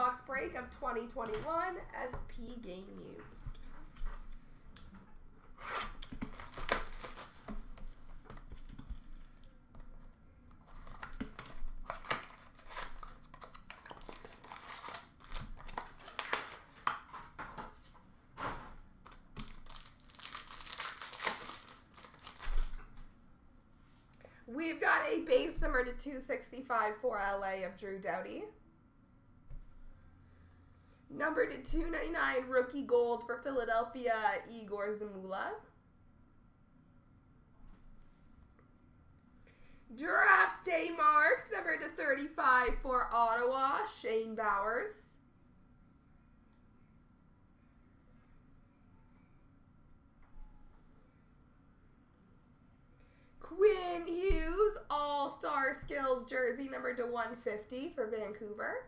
box break of 2021 SP Game Used. We've got a base number to 265 for LA of Drew Doughty. Number to 299 rookie gold for Philadelphia, Igor Zamula. Draft day marks, number to 35 for Ottawa, Shane Bowers. Quinn Hughes, All-Star Skills jersey number to 150 for Vancouver.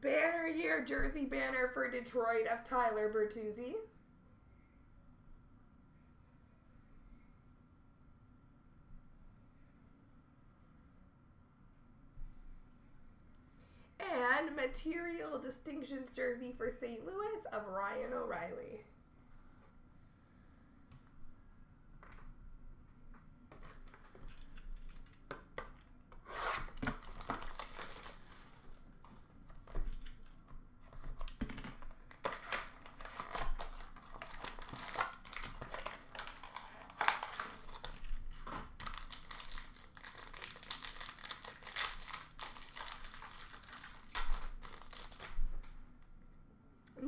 Banner year jersey banner for Detroit of Tyler Bertuzzi. And material distinctions jersey for St. Louis of Ryan O'Reilly.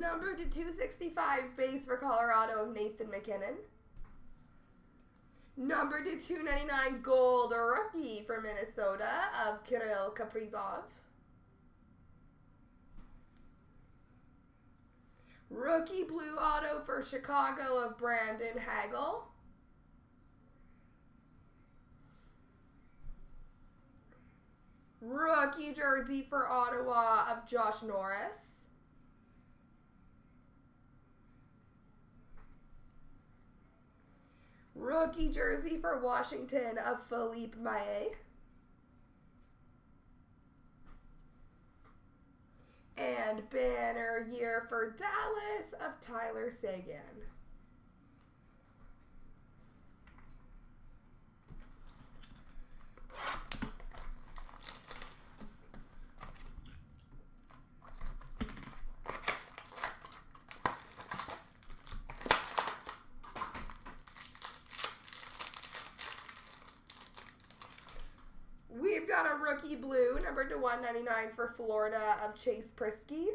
Number to 265 base for Colorado of Nathan MacKinnon. Number to 299 gold rookie for Minnesota of Kirill Kaprizov. Rookie blue auto for Chicago of Brandon Hagel. Rookie jersey for Ottawa of Josh Norris. Rookie jersey for Washington of Philippe Maillet. And banner year for Dallas of Tyler Seguin. We've got a rookie blue, number to 199 for Florida of Chase Priskie.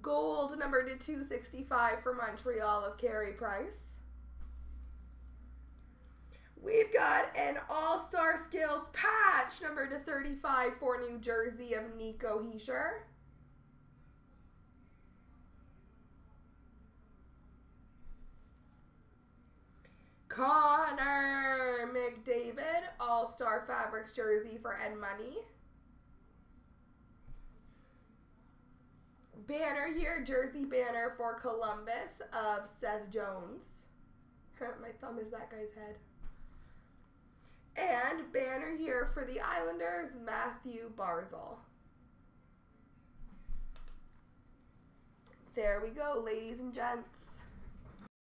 Gold, number to 265 for Montreal of Carey Price. We've got an All-Star Skills patch, number to 35 for New Jersey of Nico Hischier. Connor McDavid, All Star Fabrics jersey for Edmonton. Banner year jersey banner for Columbus of Seth Jones. My thumb is that guy's head. And banner year for the Islanders, Mathew Barzal. There we go, ladies and gents.